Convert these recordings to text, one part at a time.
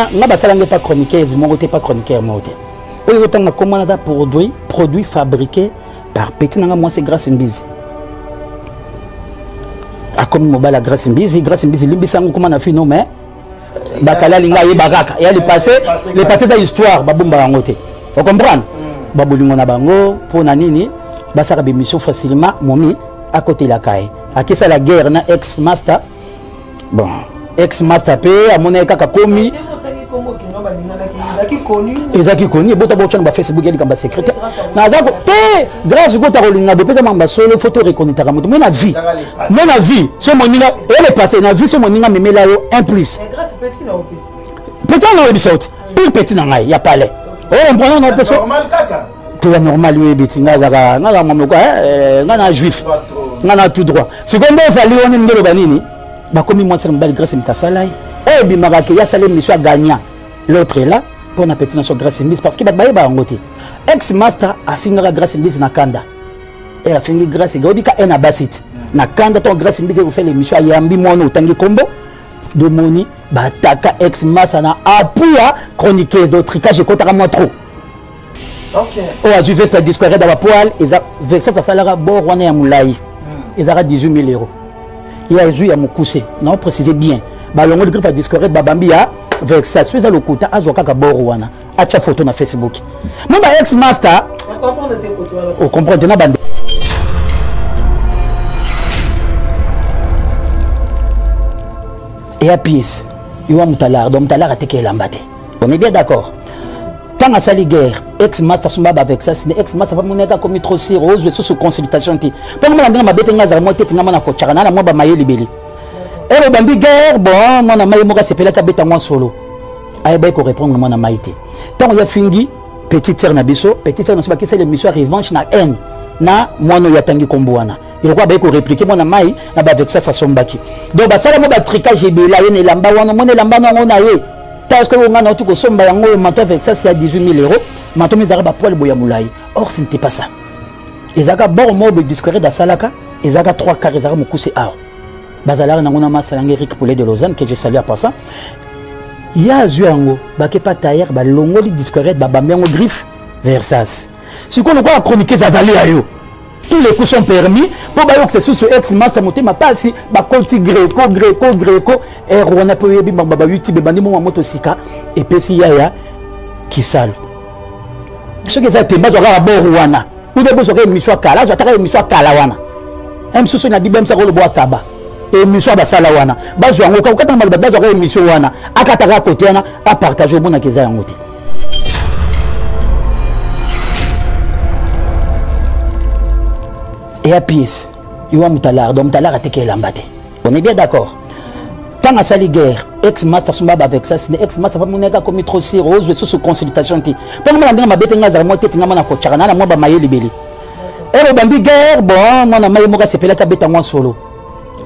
nga basala ngai pa chroniqueuse moko te pa chroniqueur moko te oyo ekotanga nkombo wana aza produit produit fabriqué par petit na nga mwasi grace mbizi akomi mobali ya grace mbizi grace mbizi limbisa yango koma na fino mais bakali alinga ayeba kaka ya lipasse lipasse eza histoire babomba yango te ocomprendre mm. babolingo na bango mpo na nini basaka bemission facilement momi akotelaka ye akesala guerre na ex master bon ex master mpe amonaki kaka komi ezalaki koni ebota botya na bafacebook ya likambo ya secrete naza te grâce kota kolinga bopeza mamba solo fo torekonetaka moto me na vie me na vie so moninga ele passe na vie so moninga memela yo un plus petit na oyebisa yo te pire petit na ngai ya palais oyo mpona na opeso toza normal oyebi ti nga azaka nga kama moko eh, eh, nga na juif nga na tout droit sikoyo nde ozali wana ndenge oloba nini bakomi mwasi na mobali grace mitasala ye oyo ebimaka ke yasala emission ya gagnant l'autre est là mpo na peti naso grace mbisi parce que bato bayeba yango te ex master afingaka grace mbisi na kanda e afingi grace gaobi ka e na basi te na kanda ntango grace mbisi ekosala emission ayambi mwana otangi nkombo domoni bataka ex masa na apui ya chroniqueuse do tricage ekotaka mwa trop oyo azwi veste ya disquare da bapoile eza vexas asalaka bor wana ya molai ezalaka 18 000 euro ye azwi ya mokuse nao précise bien balongoli gripe ya disquare babambi ya vexas so eza lokuta azwa kaka bor wana atya foto na facebook mo ba ex master ocomprendre na bande eya piece yo wa motalar donc motalar ateki elamba te On est bien d'accord. ntango asali guerre ex master asomba bavexas ne ex master bamonaka akomi trop sir ozwe susu consultation te mpo komona ndenge mabe te ngai azala mwa tete ngai mwana kotshaka nana mwa bamaye libeli ero bambi guerre bon mwana mai moko asepelaki abeta ngo solo ayebaki korépondre mwana mai te ntango ya fingi petite sœur na biso petite sœur na biso bakisali émission ya revanche na haine na mwana oyo atangi nkombo wana eloko abaye koreplike mwana mai na bavexas asombaki donc basala mo batricage ebela ye na elamba wana omona elamba na yango na ye tala sikoyo ngai nauti kosomba yango oyo mato ya vexas ya 18 000 euro mato mi ezalaka bapoile boye ya molai or ce n'était pas ça ezalaka bor moko boye discorede asalaka ezalaka 3 car ezalaka mokuse awa bazalaka nango na masala ngai eric poulet de lausanne que je salue à passant ye azwi yango bake pa tailleur balongoli discorede babambi yango griffe versas sikoyo lokola chroniqueuse azali ya yo tous les coups sont permis mpo bayokisa susu ex master motema mpasi bakoti greco greco greco er wana mpe oyebi mbamba ba youtube ebandi moma moto sika epesi yaya kisalo soki eza te bazwa kaka bor wana ube bozwaka emission ya kala azwa ataka emission ya kala wana msusu eh, na dibemsa kolobo akaba emission basala wana bazwa yango kakokatanga maloba bazwaka emission wana akataka kote wana apartage omonaka eza yango te eya piese yo wa mutalare donc mutalare ateki elamba te on est bien d'accord ntango asali guerre ex master asomba bavexas ne ex master bamonaka akomi trop sire ozwa esusu consultation te mpo ngomona ndenge mabe te ngai azala mwa tete ngai mwana kotshaka naa na mwa bamaye libele ero bambi guerre bon mwana maye moko asepelaki abeta mwa solo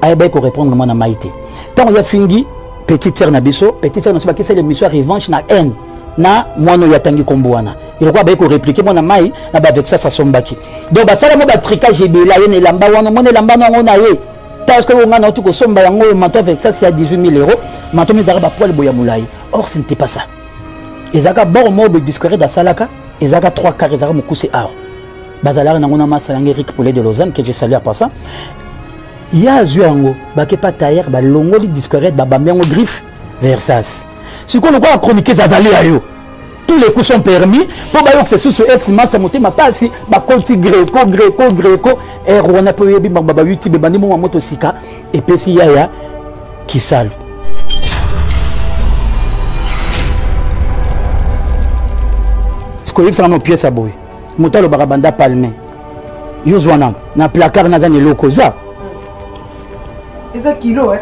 ayebaki korépondre mwana mai te ntango ya fingi petite sœur na biso petite sœur na biso bakiseli émission ya revanche na haine na mwana oyo atangi nkombo wana eloko abaye koreplike mwana mai na bavexas asombaki donc basala mwa batricage ebele aye na elamba wana omona elamba na yango na ye parce que oyo ngai nauti kosomba yango oyo manto avexas ya 18 000 euro manto mi ezalaka bapoile boya molai or ce n'était pas ça ezalaka bor moko boye discorede asalaka ezalaka 3 car ezalaka mokuse awa bazalaka nango na masa yango eric poulet de lausanne que je salue à passant ye azwi yango bake pa tailleur balongoli discorette babambi yango griffe versas sikoyo lokola chroniqueuse azali ya yo tous les coups sont permis mpo bayokisa susu ex master motema mpasi bakoti greco greco greco er wana mpe oyebi bango ba youtube ebandi moma moto sika epesi yaya kisalu sikoyebisanga mo pièce ya boye moto alobaka banda palme yo zwa na na placard naza na eloko zwa eza kilo eh?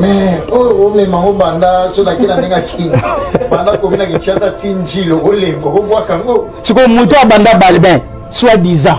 mais oyo omema yango banda so nakela ndenge akini banda komi na kinshasa ti njilo olemba okobwaka yango sikoyo moto abanda balbin soit disant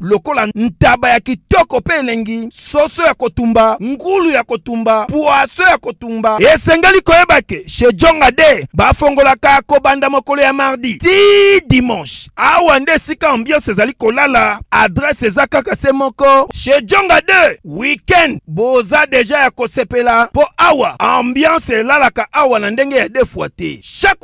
lokola ntaba ya kitoko mpe elengi, soso ya kotumba, ngulu ya kotumba, pwaso ya kotumba. Esengeli koyeba ke chez Jonga de bafongolaka kobanda mokolo ya mardi ti dimanche. Awa nde esika ambiance ezali kolala, adresse eza kaka se moko chez Jonga de. Weekend boza deja ya kosepela mpo awa ambiance elalaka awa na ndenge ya defwa te. Chaque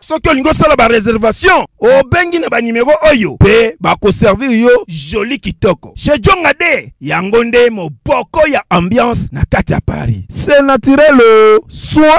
soki olingi osala bareservation obengi na banimero oyo mpe bakoservir yo joli kitoko chez jonga de yango nde moboko ya ambiance na kati ya paris se naturel oh. soin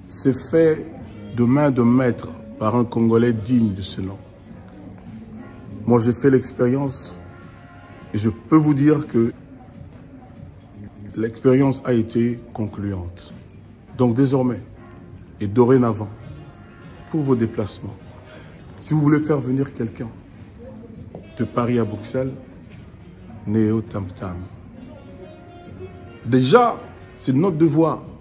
C'est fait de main de maître par un Congolais digne de ce nom. Moi j'ai fait l'expérience et je peux vous dire que l'expérience a été concluante. Donc désormais et dorénavant, pour vos déplacements, si vous voulez faire venir quelqu'un de Paris à Bruxelles, Néo Tam Tam. Déjà, c'est notre devoir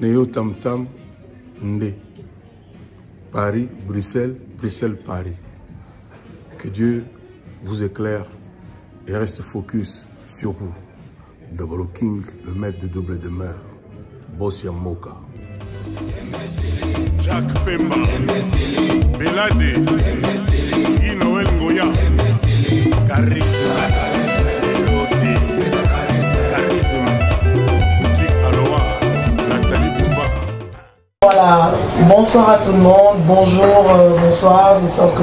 Néo Tam Tam Paris, Bruxelles, Bruxelles, Paris. Que Dieu vous éclaire et reste focus sur vous. Double King, le maître de double demeure. Bossiamoka Moka. jacques pemba belade guy noel ngoya karisma elote karisma boutique aloa natali bumba Voilà, bonsoir à tout le monde, bonjour, euh, bonsoir, j'espère que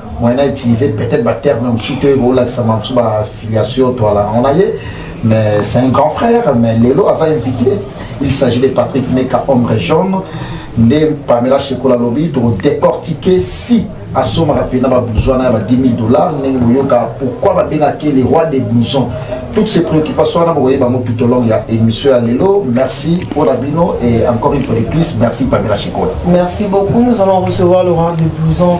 moyen a utiliser peut-être ba terme mosusu te ekolakisama mosusu ba affiliation toala yango na ye mais c'est un grand frère mais lelo aza invité il s'agit de patrick meka ombre jaune nde pamela shekola alobi tokodecortike si asomaka mpena bablouson wana ya ba 10 000 dollars ndenge boyoka pourquoi babengaki le roi des blousons toutes ces préoccupations wana bokoyeba yango tout au long ya émission ya lelo merci mpo na bino et encore une fois de plus merci pamela shekola merci beaucoup nous allons recevoir le roi des blousons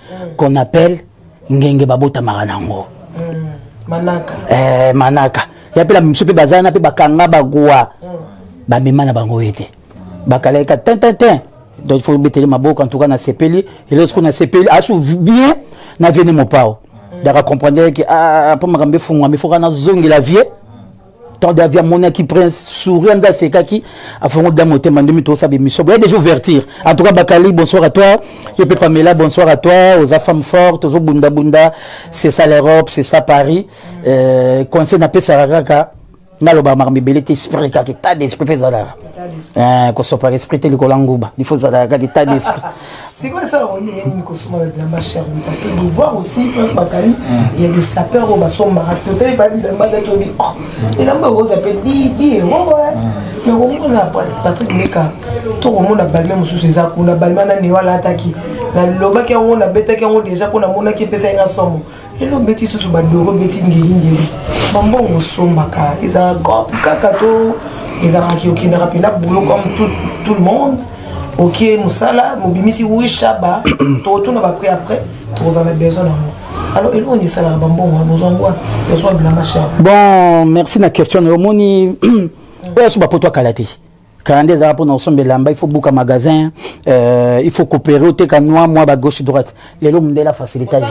qu'on appelle ngenge babotamaka na yango mm. manaka eh, manaka ya mpe na misu mpe bazala na mpe bakanga bagwa mm. bamema na bango ye te bakalaka tintintin donc il faut betele maboko en tout cas na sepeli et lorsque na sepeli asu bien na vene mopao mm. daka comprendre ke ah, ah, ah, mpo makambo efungwami fo kana zongela vie temps davi amonaki prince sourire nde asekaki afongo da motema nde mito osabe miso boye déjà ouverture en tout cas bakali bonsoir à toi ye pe pamela bonsoir à toi oza femme forte ozo bunda bunda c'est ça l'Europe c'est ça Paris euh, conseil na pesaka kaka naloba makambo ebele te esprit kaka etat d'esprit mpe ezalaka eh, kosopa esprit te likolo ya nguba il faut ezalaka kaka etat d'esprit sikoyo esala koni ye nini kosomba na bilamba cher boye parce que devoir aussi place bakali mm. ya besapeur oyo basombaka totali baya bilamba nde toyebi o oh, mm. elamba ekoza mpe didi ewowe eh, mm. mais komona patrik meka to komona balme mosusu eza kuna balme na neo alataki nalobaki yango nabetaki yango deja mpo namonaki epesaki nga somo lelo obeti susu badoro obeti ngelingeli bambongo osombaka ezala gop kaka to ezalaki okendaka mpena boulot comme tout, tout le monde okie mosala mobimisi wishaba tokotuna bapres après tokozala besoin nango alors eloko nde esalaka bambongo wana ozwa ngwa ozwa bilamba cher bon merci na question nayo omoni oyo aso bapotwakala te kala nde ezalaka mpona kosomba elamba il faut buka magasin euh, il faut coopere oteka noa mwa ba gauche droite lelo mundela facilitage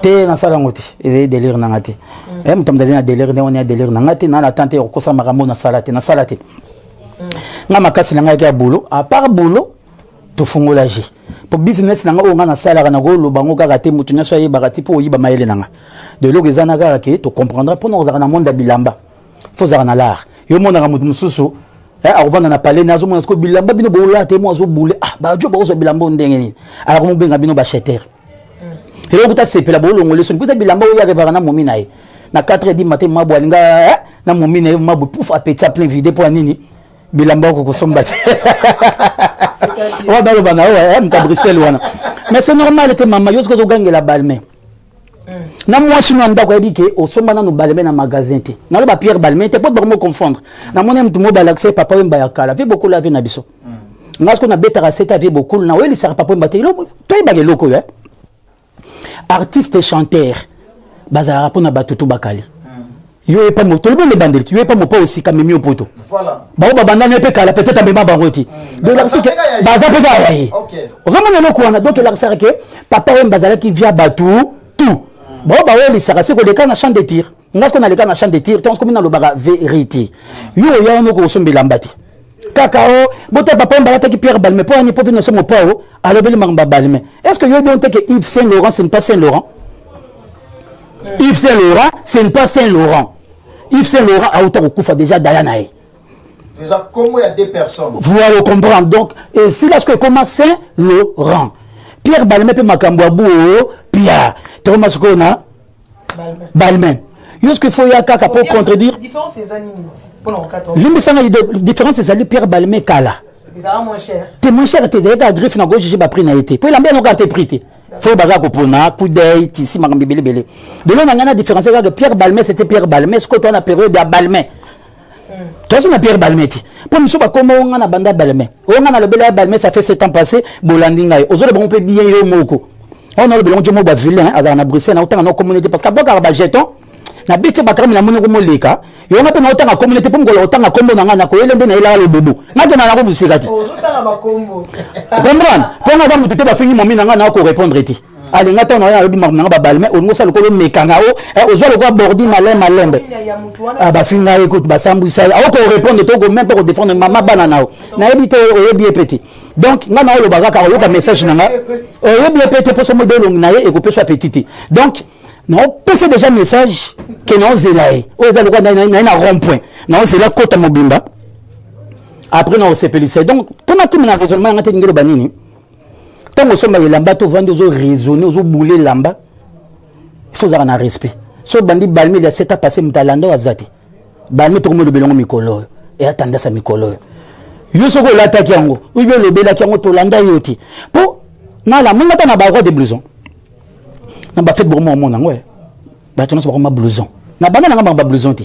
te nasala yango te ezali delire na nga te mm. eh, moto mdazali na delire nde wani ya delire na nga te na natante ya kokosa makambo nasala te nasala te mm. nga makasi na ngai yaki ya boulot à part boulot tofungola je po business na nga oyo nga nasalaka nakoloba yango kaka te moto nyonso ayebaka te mpo oyiba mayele na nga de eloko eza na kaka ke tocomprendra mpo na kozalaka na monde ya bilamba fo ozalaka na lar yo omonaka moto mosusu eh, akovanda na palais nazo mona ko bilamba bino bola te mo azo boule ah ba jo ba ozo bilamba ndenge ni ala ko benga bino ba cheter mm. elo kuta sepela bo longo leso kuta bilamba oya ke na momi na ye na 4 di matin mabu alinga eh, na momi na ye mabu pouf apeti a plein vide pour nini bilamba ko kosomba te wa ba lo bana wa eh, mta Bruxelles wana mais c'est normal te maman yo ce que zo gangela balme na mwasi no ya ndako ayebi ke osomba nano baleme na magasin te naloba pierre baleme te po bakomi confondre namoni motu mo balakisa ye papa wemba ya kala vie bokolo ya vie na biso mm. nga siko nabetaka sete ya vie bokolo na oyelisaka papa wemba te toyebaka eloko oyo eh? artiste chanteur bazalaka mpo na bato to bakali mm. yo epa mo tolobi na ebandeli ti yo epa mopa osika memi yo poto bango babandani ye mpe kala peut-être amema bango ti mm. donc elakisi ke baza mpe kaka ya ye ozomona eloko wana donc elakisaka ke papa oyo bazalaki via bato tout mm. bango bawelisaka se koleka na champ de tir nga siko naleka na champ de tir ntango sokomi nalobaka verité mm. yo oya wana okokosombela mba te kaka o oh, bota papa omba ataki pierre balme mpo ani mpo vino somo mpo o alobeli makambo ya balme est ce que yoyebi onte ke yves saint laurent ce n'est pas saint laurent yves saint laurent ce n'est pas saint laurent yves saint laurent auta kokufa déjà daya na ye eza nkombo ya deux personnes voilà ocomprendre donc esila siko ekoma saint laurent pierre balme mpe makambo ya buo oh, pia tokoma sikoyo na balmain yo soki fo ya kaka mpo contredire limbisa ngai différence ezali pierre balmain kala te moins cher te ezalaki kaka griffe na gauche je baprix na ye te mpo elamba yango kaka te prix te fo baza kopona kudei tisi makambo ebelebele lelo na ngai na différence kaka pierre balmain c'était pierre balmain sikoyo toa na periode ya balmain tozo na pierre balme te mpo miso bakoma onga na banda balme onga na lobela ya balme ça fait sept ans passé bolandi ngai ozoloba ngo mpe bien yo moko oyo na lobela ngo jomo bavilain azalaka na bruxelles naotanga na communauté parce que abwakaka bajeton na beti bakarami na moni ngo moleka yonga mpe naotanga communauté mpo mokolo otanga kombo na ngai nakoyele mpe nayelaka lobobo nakenda nango mosika te comprendre mpo nga aza motu te bafingi momi na ngai nakokorepondre te alinga ntango nayo nayebi makambo nanga babale mai olingi osala lokolo omekanga o eh, ozwa lokola bordi male malembe ah, bafinga ye kutu basambwisa ye aoki korepondre to komeme mpe kodefendre mama bana na yo nayebi te oyebi ye mpe te donc ngai na oloba kaka oyoka message na ngai oyebi ye mpe te mposo mobe elongi na ye ekopeswa apeti te donc naopesa déjà message ke naozela ye oyo eza lokola naye na rond point naozela kota mobimba après naosepelisa ye donc mpo nakimi na raisonnement yanga te ndingi eloba nini ntango osombaka elamba to ovandi ozo raisonne ozobula elamba ifo ozalaka na respect so obandi balme ya seta passe moto alanda oyo aza te balme tokomi olobela yango mikolo oyo eya tandasa mikolo oyo yo soki olataki yango oyebi olobelaki yango tolanda yo te mpo nalamanga ata na baroi de blouson na bafete bokoma omona yango eh. bato nyonso bakoma blouson na banda nanga banga bablouson te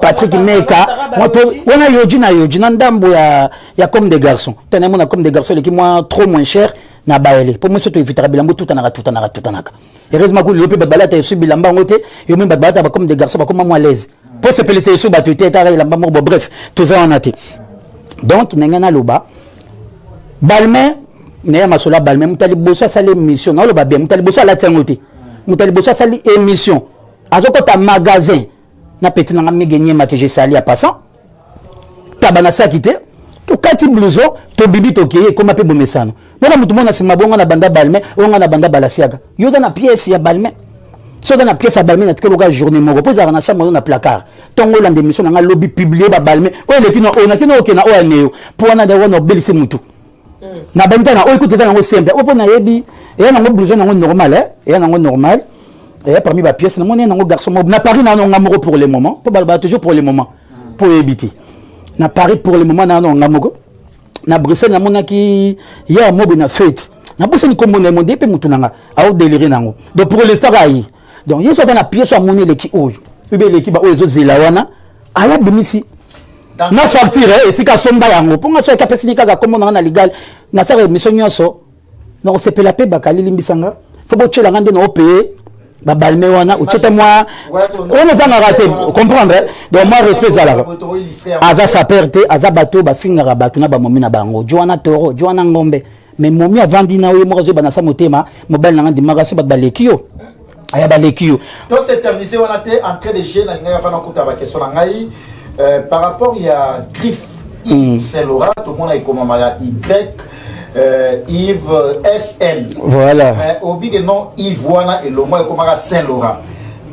Patrick Meka, on a yoji na yoji na ndambo ya ya comme des garçons. Tena mona comme des garçons qui moi trop moins cher na baele. Pour moi surtout éviter bilambo tout anaka tout anaka tout anaka. Heureusement que le peuple balata est subi lamba ngote, yo même balata comme des garçons comme moi à l'aise. Pour se pelser sous batu tete ara lamba mo bref, tout ça on a été. Donc nengana loba. Balmain neye masolo ya balme moto ya liboso asali émission naoloba bien moto ya liboso alati yango te moto ya liboso asali émission azokota magasin na peti na nga mige nyema ke je sali ya passant taba na saki te tokati blouson tobimi tokeye ekoma mpe bomesano mona motu mona nsima bonga na banda balme onga na banda balasiaka yo oza na pièce ya balme so oza na pièce ya balme natikeli oka journée moko mpo ezalaka na chambre ozo na placard ntongo olanda émission na ngai lobi publie babalme oyo eleki na oyo nakino okena oyo aneyo mpo wana nde wana obelisi motu na bani tana oyo kutu eza nango sembe oyo mpo nayebi eya nango blouson nango normal eh? eya nango normal eya parmi bapièce namoni ye nango garçon moko na paris nano nga moko pour le moment mpo balobala toujours pour le moment mpo oyebi te na paris pour le moment nano nga moko na bruxelles namonaki ye ya mobe na fete nabosani nkombo na ye monde mpe motu na nga aodelire nango donc pour l'instant ayi donc ye so aza na pièce amoni eleki oyo ebe eleki baoyo ezozela wana aya bimisi na facture eh, esika asomba yango mpo nga soki apesini kaka nkombo na nga na ligal nasala émission nyonso nakosepela mpe bakali limbisa nga fo botyela nga nde na opeye babalme wana otyete mwa wana ezangaka te comprendre eh? donc mwa respect ezalaka aza saper te aza bato oyo bafingaka bato na bamomi na bango jo wana toro jo wana ngombe mais momi avandi na oye moko azoyeba na sa motema mobali na nga ndimaka so bato baleki yo aya baleki yo to s'éterniser wana te entrée de jeu nalingaki avanda kota bakestion na ngai euh, par rapport ya griffe mm. saint laura tomona ekomama ya y euh, Yves SL. Voilà. Mais au big non Yves wana et le moins comme à Saint Laurent.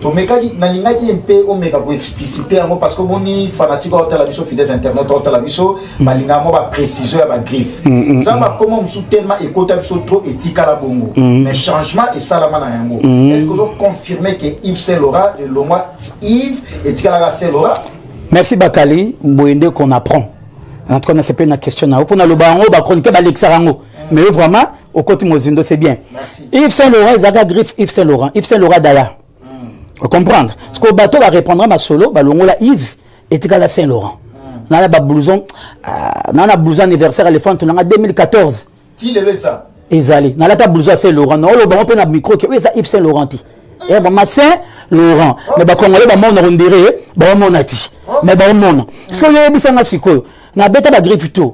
tomekaki nalingaki ye mpe omeka koexplicite yango parce que omoni fanatique aotala biso fides internet aotala biso mm. balinga mwa baprécision ya bagriffe mm, mm, eza bakoma mosusu tellement ekota biso trop etikala bongo mais changement esalama na yango est ce que ozoconfirme ke yves saint laura elongwa yves etikalaka saint laura merci bakali boye nde qu'on apprend en tout cas nasepeli na question na yo mpo naloba yango bachroniqueur balekisaka yango mais yo vraiment okoti mozindo c'est bien yves saint laurent ezalaka griffe yves saint laurent yves saint laurent daya mm. comprendre mm. sikoyo bato bareprendra masolo balongola yves etikala saint laurent mm. nana bablouson ah, naa na blouson anniversaire alefant nanga 2014 ezali nalata blouson ya saint laurent naolobango mpe na micro ke oyo eza yves saint laurent te eh, vraiment saint laurent oh. mais bakongole bamona ondire baomona ti oh. mais baomona sikoyo oyebisanga sikoyo nabeta bagriffe to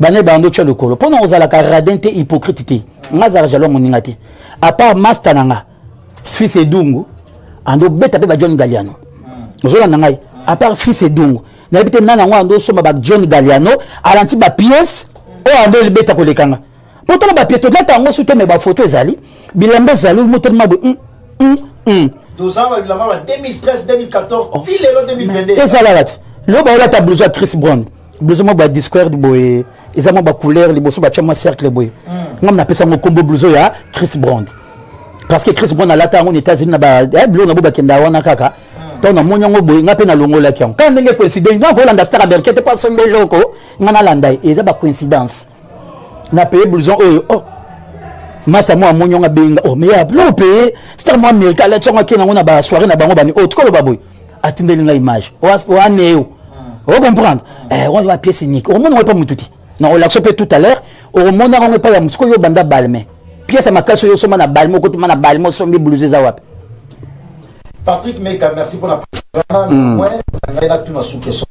bana ebanda otya lokolo mpo na ozalaka radin te hypocrite te nga azalaka jalo ya moninga te apart masta na nga fils edungu ando obeta mpe bajohn galiano ozolanda ngai apart fils edungu nayebi te nani yango ando osomba bajohn galiano alanti bapiese oyo ando elibeta koleka nga mpo tala bapie tolata yango soki te me bafoto ezali bilamba ezali motelema boye mm, mm, mm. ezalaka te lelo baolata blouso ya chris brown blouso mwa badisquard boye eza mwa bacouleur liboso batya mwa cercle boye ngam napesa yango nkombo blouso ya chris brown parce que chris brown alata yango na états-unis na biloko eh, na bo bakenda wana kaka to namoni yango boye ngai mpe nalongolaki yango kaka ndenge coïncidence ngai kolanda star américain te mpo asomba eloko ngai nalanda ye eza bacoïncidence na paye blouson oyo oh masta mwa amoni yango abenga o oh, me ya biloko paye star mwa américain alati yango ake nango na basoirée na bango bani oyo oh, tokoloba boye atindeli ngai image oaneyo oh, ah. ocomprendre eh, wana ba pièce unique omona yango epa motu te na olakisa mpe tout à l'heure omona yango epai ya motu koyo obanda balme pièce ya makasi oyo osomba na balme okotoma na balme osombi blouse eza wapi Patrick Meka, merci pour la présence. Mm. Ouais, on a tout ma sous question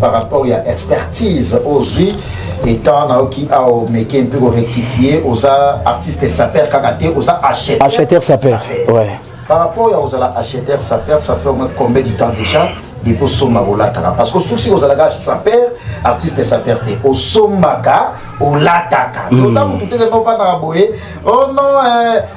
par rapport à expertise aux yeux étant naoki ao meke un peu rectifier aux artistes sapeurs kagate aux acheteurs acheteurs sapeurs ouais par rapport à aux acheteurs sapeurs ça fait au moins combien de temps déjà depuis osomba kolataka parce que soki ozalaka saper artiste saper te osombaka olataka toza motu te kaka ofandaka boye ono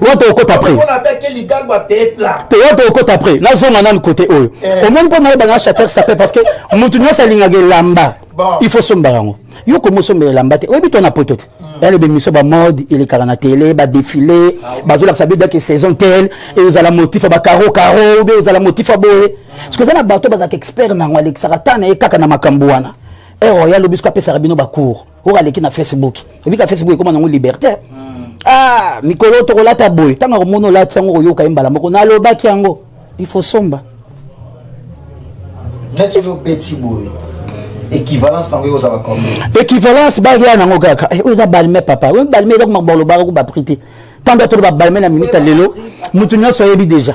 wana tokokota après te wana tokokota après nazonga nanu kote oyo eh. omoni mpo nayeba na chater sape parce que motu nyonso alingaka elamba il faut somba yango yo komi osombela elamba te oyebi to na poto te hmm. yaloba émission bamode elekaka na tele badefile ah bazolakisa byo dake saison tel ezala motif ya bacaro caro obe ezala motif ya boye hmm. soki eza na bato bazalaka expert na yango alekisaka ta na ye kaka na makambo wana ero eh, oh, ya lobi soki apesaka bino bacours oyo aleki na facebook obika facebook ekoma nango liberté hmm. ah mikolo tokolata boye ntango akomona olati yango koyoka ye mbala moko nalobaki yango il faut somba neti obeti boye équivalence nango ekozala combien équivalence balia nango kaka eh, oyo eza balme papa oyo balme eza komaka balobaka ko baprix te ntango atoloba balme na minute ya lelo moto nyonso ayebi déjà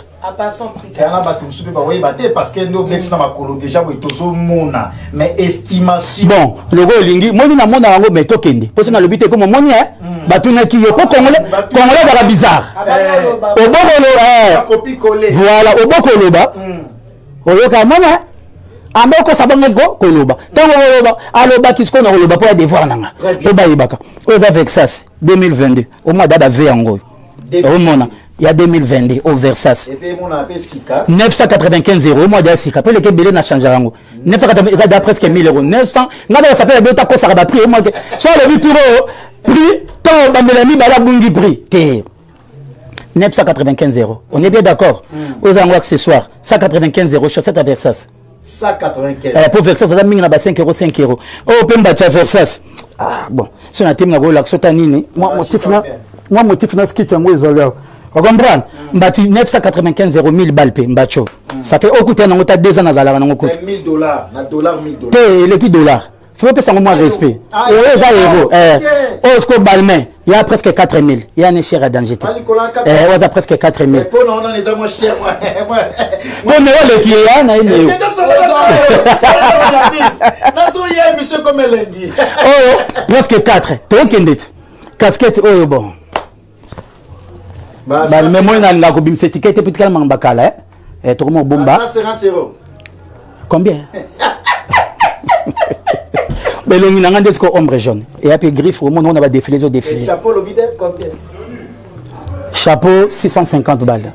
yanga bato mosusu mpe bakoyeba te parce que nde obeti na makolo deja boye tozomona mais estimation bon logo olingi moni namona yango mais tokende mpo soki nalobi te ekomi omoni e hmm. batunaki yo mpo congolais ezaka bizarre obokoloba voilà obokoloba oyoka moni e anda okosa bango ko koloba ntango koloba alobaki sikoyo na koloba mpo ya devoir na nga mpo bayebaka oyo eza vexas 2022 omwa dada ve yango oyo omona ya 2022 au versas 995 euro mwa dia sika mpe eleki ebele na change yango 980 eza dia presque 1000 euro 900 ngai na basapela bino takosaka baprix omwa te so alobi turo oh, prix ntango bambela ya mibale abungi prix te 995 euro on est bien d'accord hmm. oyo eza yango accessoire 195 euro chaussette ya versas 195 eh, po versas aza mingi na ba 5 euro 5 euro oyo oh, mpe mbati ya versas ah, bon so na temi nakolakisa ota nini mwa motif na mwa motif na skit yango ezali awa ocomprendre mbati 995 euro 1000 bal mpe mbaco ça fait okuta nango ta 2 ans nazalaka nango kuta te eleki dollar faut pesa ngo mwa respect oyo eza hero oyo siko balmain ya presque 4000 ya ne cher ya danger te oyo aza presque 4000 po me oleki ya na ye na yo oyo presque 4 tokokende te casquette oyo bon bali me moi nalinga kobimisa etikete mpo etikala makambo bakala eh? eh, tokoma kobomba combien belongi na ngai nde siko ombre jaune eya mpe griffe omona ona badefile ezodefile chapeau 650 bale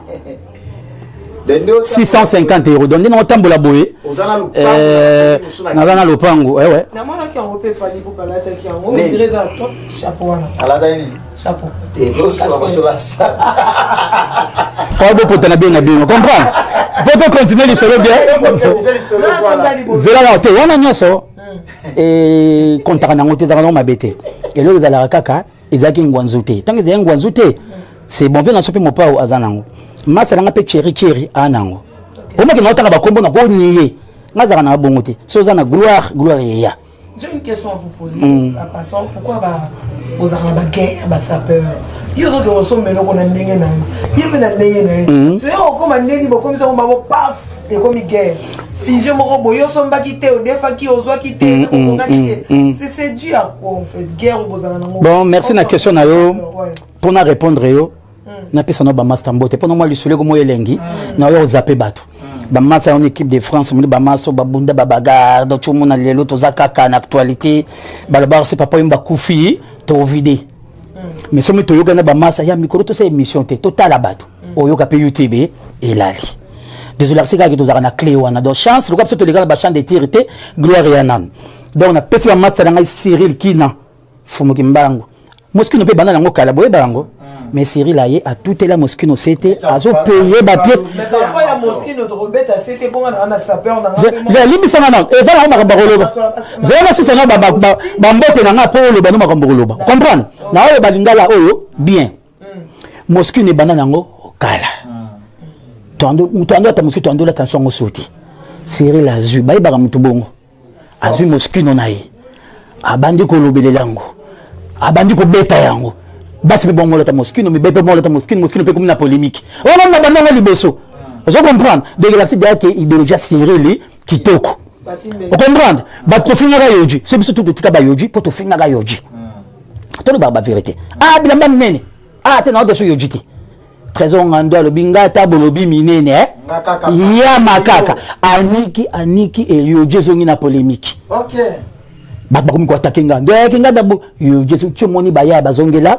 650 euro donc nde nango tambola boye euh, naza na lopango ewe eh namonaki yango mpe fali kobalataki yango ondire eza top chapeau wana alataki chapeau oyo bopotana bien na bino comprendre mpo to continue lisolo bien zelaka te wana nyonso ekontaka hmm. eh, nango te ezaka nango mabe te eloko ezalaka kaka ezalaki ngwanzu te ntango ezalaki ngwanzu te c'est bon mpe na so mpe mopao aza nango masa nanga mpe cheri cheri aa nango omaki na otanga bakombo na koniye nga azalaka na bongo te so oza na gloire gloire eya J'ai une question à vous poser. Mm. En passant, pourquoi bah, aux armes, bah, guerre, bah, sapeur Ils ont que ressources, mais nous, on a n'engagé. Ils ont n'engagé. C'est eux, on comme un n'engagé, comme ça, on va paf. ekomi guerre fusion moko boye osombaki te odefaki ozwaki te mm, mm, okokaki mm, te c'est dû à quoi en fait guerre bozala nango bon merci na question na yo mpo na répondre yo napesa na bamasta mbote mpo na mwa lisolo eko moyo elengi ah. na oyo ozape bato bamasa yango équipe de france omoni bamaso babunda babagarre donc omona lelo toza kaka na actualité balobaka se papa oyo bakufi tovide mais somi toyoka na bamasa ya mikolo tosa émission te totala bato oyoka mpe youtube elali désolé asika yake tozalaka na clé wana donc chance lokola biso toleka na bachamp de tire te gloire ya nanu donc napesi bamasta na ngai cyril kina fumuki mbangu moskino mpe banda nango kala boyeba yango mais cyril aye atutela moskino sete azopeye bapiece limbisanga nano eza nango makambo bakoloba zala nasisa na bambote na ngai mpo oloba no makambo koloba comprendre na oyo balingala oyo bien moskine ebanda nango kala moto ando ata mosusu to ando olata nso yango soti seril azwi bayebaka motu bongo azwi moskino na ye abandi kolobelela yango abandi kobeta yango basi mpe bongo olata moskino mibai mpe bongo olata moskino moskino mpe komi na polémique wana na bandango liboso ozo comprendre donc elakisi deya ke idéologie ya serili kitoko ocomprendre bato tofingaka yoji so biso totika bayoji mpo tofingaka yoji hmm. tolobaka baverité a ah, bilamba minene a ah, te naoda so yoji te trésor ngando alobi ngai ata bolobi minene eh? ya makaka aniki aniki eyoji ezongi na polémique bato bakomi koatake ngando ayaki eh, nganda yoji ezongi tio moni bayaya bazongela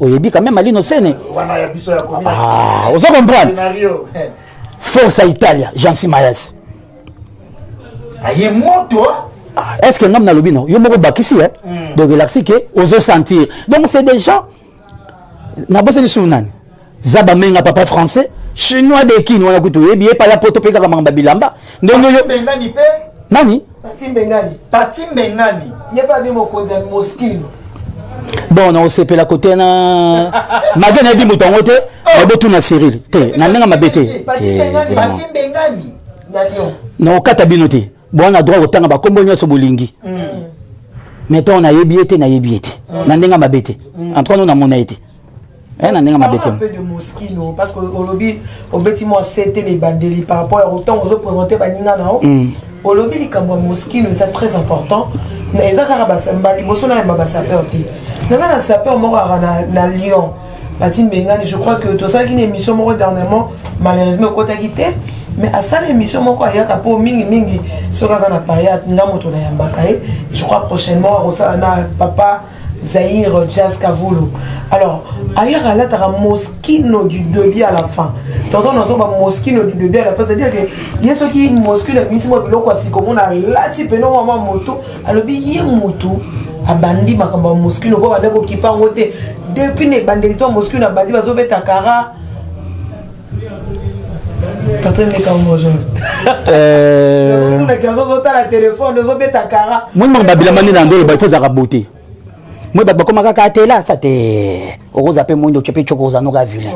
oyebi quand même alino sene ah, ozo comprendre force ya italia jansi mayasi aye moto ah, est ce que ngam nalobi no yo moko bakisi e hmm. donc relaxi ke ozo sentir donc c'est des gens nabosani sulu nani zaba menga papa français chinois de kin wana kutu oyebi ye pala poto mpe kaka makambo ya bilamba ndenge yo nani Tati Mbengani. Tati Mbengani. Yeba bi mokonzi ya Moskino. bon nakosepela kote na mabe nayebi moto yango te oh. nabotuna serili te na ndenge mabe te nakokata bino te bwana droit kotanga bakombo nyonso bolingi mm. mais ntango nayebi ye te nayebi ye te mm. na ndenge mabe te mm. en tout cas no namona ye te Eh, na ndenge mabe te un peu de moskino parce que olobi obeti mwa sete na ebandeli par rapport ya ntango ozopresente baninga na yo mm. olobi likambo ya moskino eza très important eza kaka liboso nayamba basapeur te naza na sapeur moko kaka na lyon bati mbengani je crois que tosalaki na émission moko dernièrement malheureusement ekotaki te mais asala émission moko ayaka mpo mingimingi soki aza na pariat nga moto nayambaka ye je crois prochainement akosala na papa Zaire Jazz Kavulu. Alors, ailleurs à l'autre, Moschino du début à la fin. Tantôt, nous avons Moschino du début à la fin. C'est-à-dire que, il y a ceux qui Moschino, mais si moi, biloko, si comme on a là, tu peux non, maman, moto. Alors, il y a moto. abandi makambo ya moskino mpo banda kokipa yango te depuis na ebandeli to moskino abandi bazobeta kara moni babila mani na ndolo bato ezaka bote moi bato bakoma kaka atela sa te okoza mpe moindo tye mpe coko ozanoka vilain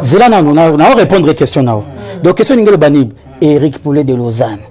zela nano nao répondre question nao donc question ningi eloba nini eric poulet de lausanne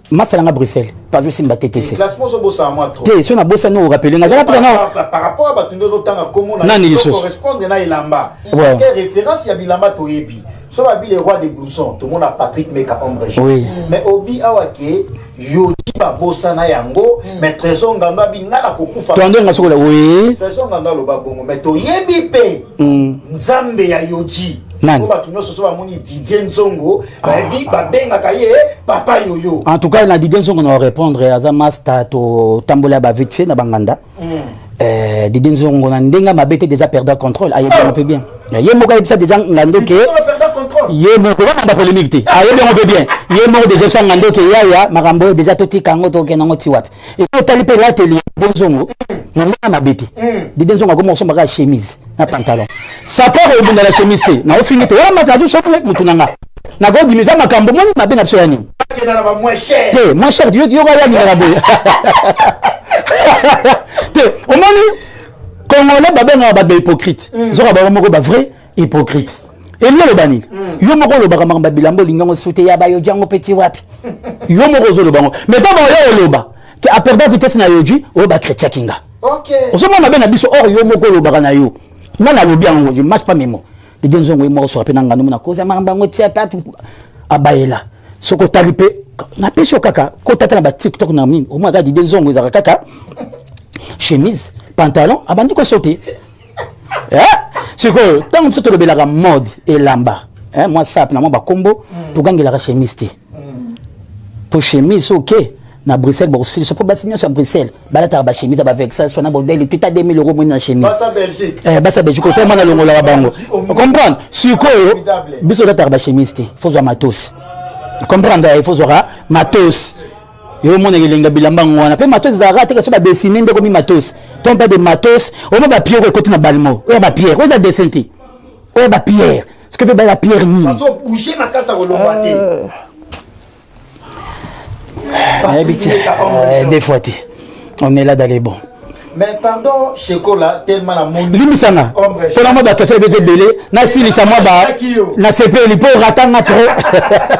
masala nga bruxelles pavio esimba te te se te so nabosani orapele nga zala mpeza nani lisusu so babi le roi de blouson tomona patrick meka ombre oui. mais obi awa ke yoji babosana yango mm. mais trésor ngando abi ngai nakokufa toande nga sokola oui trésor ngando aloba bongo mais toyebi mpe mm. nzambe ya yoji nani bato nyonso so bamoni didie nzongo bayebi ah. babengaka ye papa yoyo en tout cas na didie nzongo na orépondre aza masta totambola ya bavite fe na banganda hmm. eh, didie nzongo na ndenge mabe te déjà perda contrôle ayebi yango mpe bien eh, ye moko ayebisa déjà ngando ke ye moko wana ba polémique te ayebi yango mpe bien ye moko déjà ebisa ngando ke yaya makambo oyo déjà totika yango tokokenda yango ti wapi eko etali mpe elateli ya dide nzongo na ndenge mabe te dide nzongo akoma kosomba kaka chemise na pantalon sapeur ebunda na chemise te na ofingi te wana mati nazosopi motu na nga nakodimi eza makambo moni mabe na biso ya nini te moins cher yoka yamingaka boye te omoni congolais babengaka bato ba hypocrite nzoka bango moko ba vrai hypocrite elingi aloba nini hmm. yo moko olobaka makambo ya bilambo olingi yango sute ya bayo jango mpe ti wapi yo moko ozoloba yango mais mpo baoyo oloba ke aperda vitesse na yoji oyo bakretiaki nga ozomona mabe na biso or yo moko olobaka na yo nga nalobi yango je match pas memo dede nzongo ye moko osoka mpe na ngando mona koza makambo yango tia mpe abayela soki otali mpe napesi yo kaka kotata na batiktok na mini omona kaka dede nzongo ezalaka kaka chemise pantalon abandi kosote eh? sikoyo ntango biso tolobelaka mode elamba eh, mwa sap na mwa bakombo mm. togangelaka chemise te mm. po chemise oke okay. na bruxelles bakosilisa mpo basi nyonso ya bruxelles balataka bachemise ya bavexation na bodele tuta 2000 euro moni na chemise eh, basi ya belgique ote mwana alongolaka bango comprendre sikoyo biso olataka bachemise te fozwa matos comprendre eh, fozwaka matos yo mona elenga bilamba yango wana mpe matos ezalaka te kasi badesine nde ekomi matos to mpe de matos omo bapierre oyo ekoti na balmo oyo bapierre oyo eza dessin te oyo bapierre soki mpe baya pierre nini nayebi te eh, des fois te on est là dans les bons mais pardon shekola tellement na moni limbisa nga mpona mwa bakesele beza ebele nasilisa mwa ba nasepeli mpo ratanga trop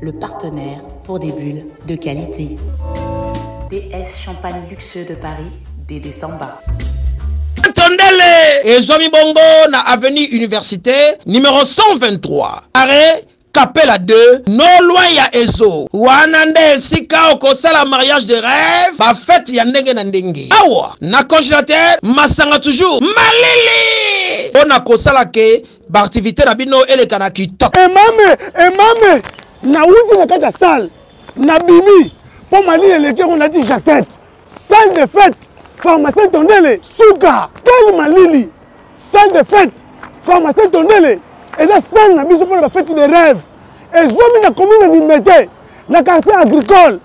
le partenaire pour des bulles de qualité. DS Champagne Luxueux de Paris, des décembre. Tondele Ezomi Bongo na avenue Université numéro 123. Arrêt kapela 2 no loin ya ezo wana nde esika okosala mariage de rêve bafete ya ndenge na ndenge awa na congélateur masanga toujours malili mpo na kosala ke ba activité na bino eleka na kitoko emame emame nauti na kati ya salle nabimi mpo malili eleki yango nati jaquette salle de fête pharmacien tondele suka tel malili salle de fête pharmacien tondele eza salle na biso mpona bafete de rêve ezwami na commune ya limete na quartier agricole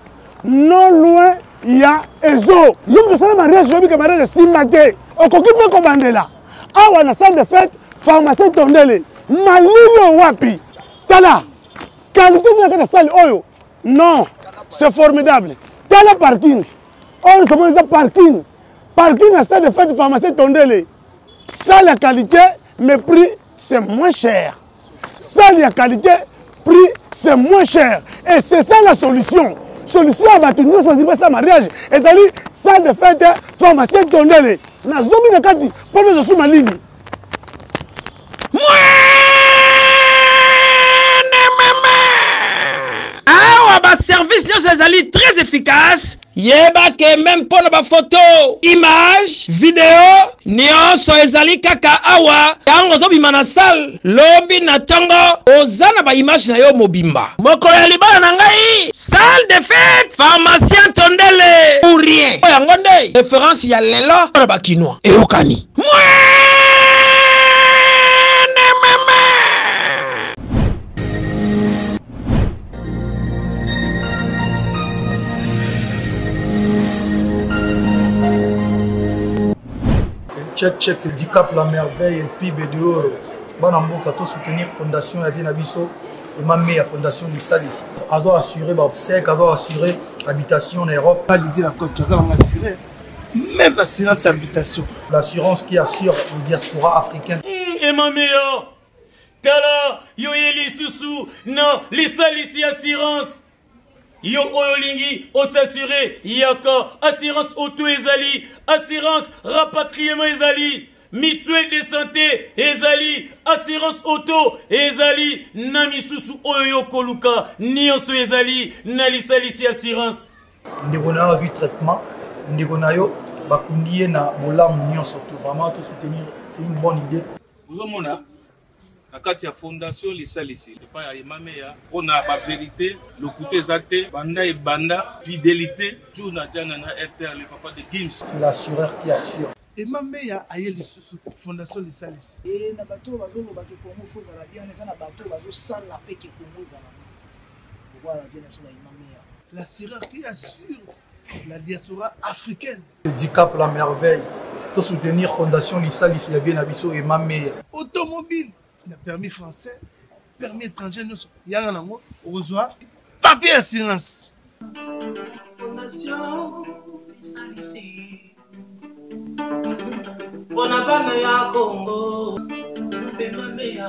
non loin ya ezo yo moto osala mariage oyebi ke mariage esimba te okoki mpe kobandela awa na salle de fête pharmacien tondele malili oyo wapi tala qualité eza kaka salle oyo non c'est formidable tala parking oyo somo eza parking parking ya salle de fête pharmacien tondele salle ya qualité mais prix c'est moins cher sale ya qualité prix c'est moins cher et c'est ça la solution solution ya bato nyonso bazali basala mariage ezali salle de fête pharmacien tondele na zomi na kati mpo tozosuma nini awa baservice nyonso ezali très efficace Yeba ke meme mpo na bafoto, image, video nionso ezali kaka awa tango ozobima na salle lobi na tongo oza na ba image na yo mobimba. Mokolo ya libala na ngai salle de fete pharmacien tondele ou rien oyo yango nde reference ya lelo mpo na ba kinois eyokani. check check c'est dicap la merveille pibe de oro bana mboka to soutenir fondation ya vie na biso ema me ya fondation lisalisi azo assurer baobsèque azo assurer habitation na europe adidi na cos naza nanga assurer même l'assurance habitation l'assurance qui assure le diaspora africain hmm, ema meilleur tala yo ye lisusu na lisalisi ya assurance yo oyo olingi osasure yaka assurance auto ezali assurance rapatriement ezali mutuelle de santé ezali assurance auto ezali na misusu oyo yo koluka nyonso ezali na lisalisi ya assurance ndeko na yo azwi traitement ndeko na yo bakundi ye na bolamu nyonso to vraiment to soutenir c'est une bonne idée ozomona na kati ya fondation lisalisi epai ya emameya mpo na baverite lokuta eza te banda ebanda fidelité jour na jana na rtr le papa de gims l'assureur qui assure ema meya aye lisusu fondation lisalisi e na bato oyo bazoloba ke kongo fo ezala bien wana eza na bato oyo bazosala mpe ke kongo ezala bien lokola na vie na biso na ema meya la sireur qui assure la diaspora africaine Dicap la merveille to soutenir fondation lisalisi ya vie na biso ema meya automobile na permis français permis étranger nyonso yanga nango okozwa papier ya assurance mpona bana ya kongo pema meya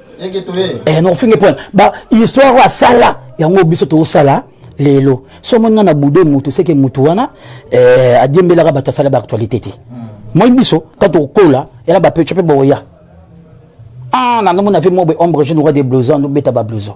eh, nofinge mpona ba histoire oyo asala yango biso tokosala lelo so omoni nga na bude motu seke motu wana eh, adiembelaka bato asala baactualité te hmm. moi biso ka tokola yana bapeco mpe boya ah, na nomona ve mobe ombre jeune roi de blouson nobeta bablouson